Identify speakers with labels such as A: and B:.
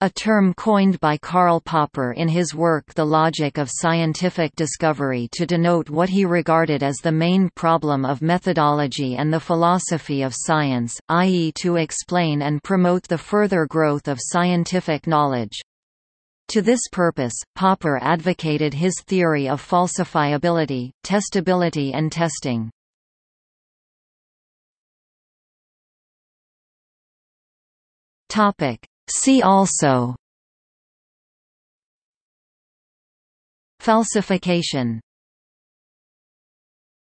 A: a term coined by Karl Popper in his work The Logic of Scientific Discovery to denote what he regarded as the main problem of methodology and the philosophy of science, i.e. to explain and promote the further growth of scientific knowledge. To this purpose, Popper advocated his theory of falsifiability, testability and testing. Topic See also. Falsification